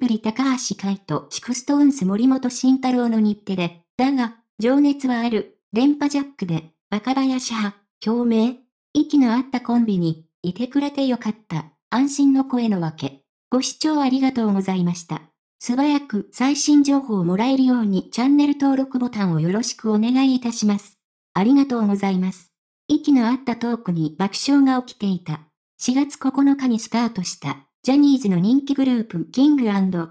プリ高橋海人、 SixTONES 森本慎太郎の日テレ、だが、情熱はある、電波ジャックで、若林派、表明息の合ったコンビに、いてくれてよかった、安心の声のわけ。ご視聴ありがとうございました。素早く最新情報をもらえるようにチャンネル登録ボタンをよろしくお願いいたします。ありがとうございます。息の合ったトークに爆笑が起きていた。4月9日にスタートしたジャニーズの人気グループ、 King &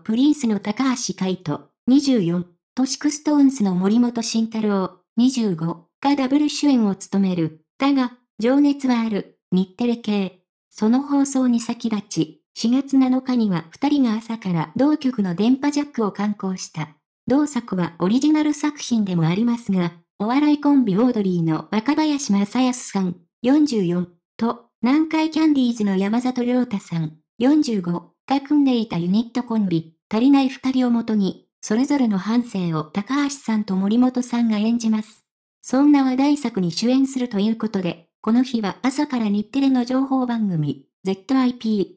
Prince の高橋海人、24、と SixTONES の森本慎太郎、25がダブル主演を務める。だが、情熱はある、日テレ系。その放送に先立ち、4月7日には2人が朝から同局の電波ジャックを敢行した。同作はオリジナル作品でもありますが、お笑いコンビオードリーの若林正恭さん、44と、南海キャンディーズの山里亮太さん、45が組んでいたユニットコンビ、足りない二人をもとに、それぞれの反省を高橋さんと森本さんが演じます。そんな話題作に主演するということで、この日は朝から日テレの情報番組、ZIP00、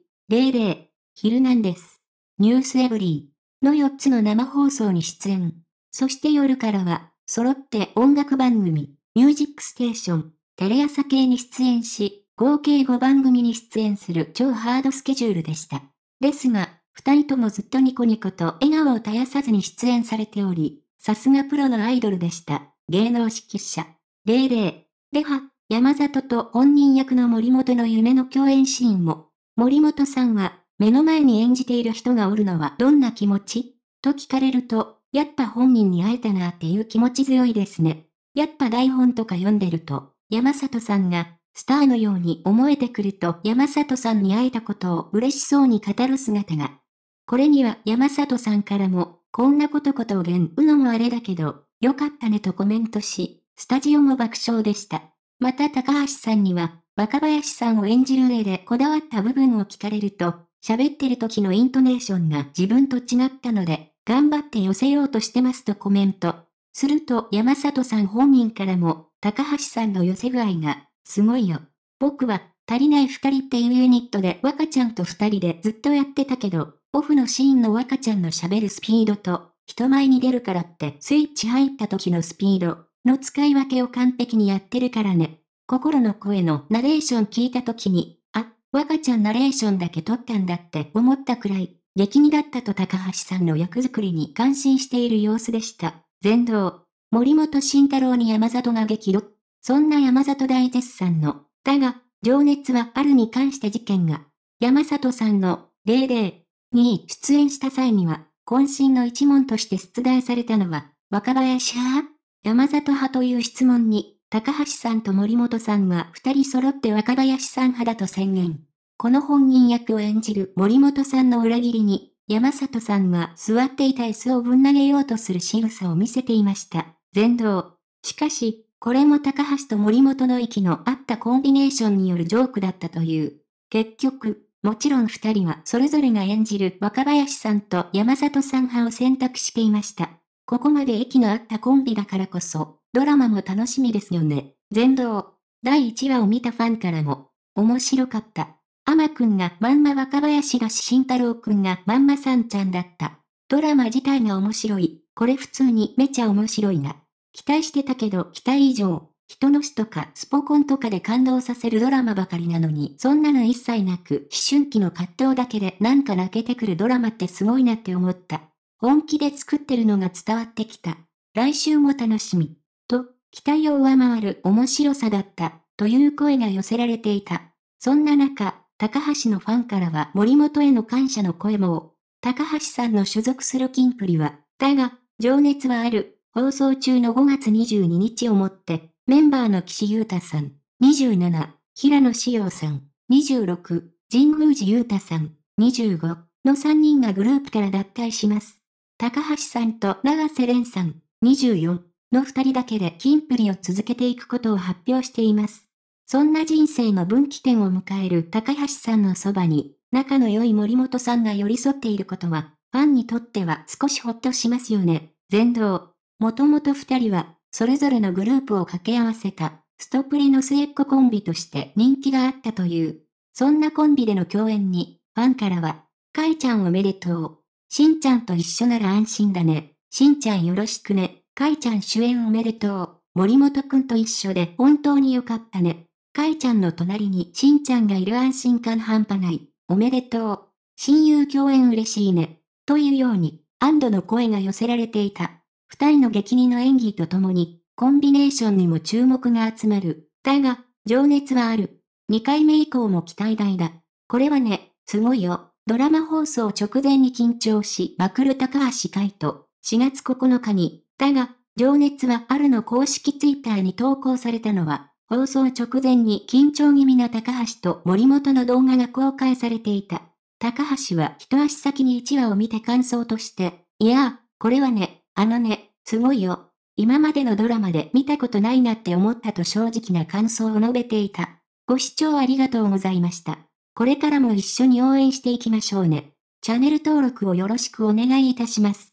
ヒルナンデス、ニュースエブリーの4つの生放送に出演。そして夜からは、揃って音楽番組、ミュージックステーション、テレ朝系に出演し、合計5番組に出演する超ハードスケジュールでした。ですが、二人ともずっとニコニコと笑顔を絶やさずに出演されており、さすがプロのアイドルでした。芸能指揮者。00。では、山里と本人役の森本の夢の共演シーンも。森本さんは、目の前に演じている人がおるのはどんな気持ち？と聞かれると、やっぱ本人に会えたなっていう気持ち強いですね。やっぱ台本とか読んでると、山里さんがスターのように思えてくると山里さんに会えたことを嬉しそうに語る姿が。これには山里さんからも、こんなことことを言うのもあれだけど、よかったねとコメントし、スタジオも爆笑でした。また高橋さんには、若林さんを演じる上でこだわった部分を聞かれると、喋ってる時のイントネーションが自分と違ったので、頑張って寄せようとしてますとコメント。すると山里さん本人からも、高橋さんの寄せ具合がすごいよ。僕は、足りない二人っていうユニットで若ちゃんと二人でずっとやってたけど、オフのシーンの若ちゃんの喋るスピードと、人前に出るからってスイッチ入った時のスピードの使い分けを完璧にやってるからね。心の声のナレーション聞いた時に、あ、若ちゃんナレーションだけ撮ったんだって思ったくらい、激似だったと高橋さんの役作りに感心している様子でした。全道、森本慎太郎に山里が激怒。そんな山里大絶賛の、だが、情熱はあるに関して事件が、山里さんの、00に出演した際には、渾身の一問として出題されたのは、若林派山里派という質問に、高橋さんと森本さんは二人揃って若林さん派だと宣言。この本人役を演じる森本さんの裏切りに、山里さんが座っていた椅子をぶん投げようとする仕草を見せていました。全道。しかし、これも高橋と森本の息の合ったコンビネーションによるジョークだったという。結局、もちろん二人はそれぞれが演じる若林さんと山里さん派を選択していました。ここまで息の合ったコンビだからこそ、ドラマも楽しみですよね。全道。第1話を見たファンからも、面白かった。アマくんがまんま若林だし慎太郎くんがまんまさんちゃんだった。ドラマ自体が面白い。これ普通にめちゃ面白いな。期待してたけど期待以上、人の死とかスポコンとかで感動させるドラマばかりなのに、そんなの一切なく、思春期の葛藤だけでなんか泣けてくるドラマってすごいなって思った。本気で作ってるのが伝わってきた。来週も楽しみ。と、期待を上回る面白さだった。という声が寄せられていた。そんな中、高橋のファンからは森本への感謝の声も、高橋さんの所属するキンプリは、だが、情熱はある、放送中の5月22日をもって、メンバーの岸優太さん、27、平野志陽さん、26、神宮寺優太さん、25の3人がグループから脱退します。高橋さんと長瀬廉さん、24の2人だけでキンプリを続けていくことを発表しています。そんな人生の分岐点を迎える高橋さんのそばに、仲の良い森本さんが寄り添っていることは、ファンにとっては少しほっとしますよね。全道。もともと二人は、それぞれのグループを掛け合わせた、ストプリの末っ子コンビとして人気があったという。そんなコンビでの共演に、ファンからは、かいちゃんおめでとう。しんちゃんと一緒なら安心だね。しんちゃんよろしくね。かいちゃん主演おめでとう。森本くんと一緒で本当によかったね。かいちゃんの隣にしんちゃんがいる安心感半端ない。おめでとう。親友共演嬉しいね。というように、安堵の声が寄せられていた。二人の激似の演技とともに、コンビネーションにも注目が集まる。だが、情熱はある。二回目以降も期待大だ。これはね、すごいよ。ドラマ放送直前に緊張しまくる高橋海人。4月9日に、だが、情熱はあるの公式ツイッターに投稿されたのは、放送直前に緊張気味な高橋と森本の動画が公開されていた。高橋は一足先に1話を見て感想として、いやー、これはね、あのね、すごいよ。今までのドラマで見たことないなって思ったと正直な感想を述べていた。ご視聴ありがとうございました。これからも一緒に応援していきましょうね。チャンネル登録をよろしくお願いいたします。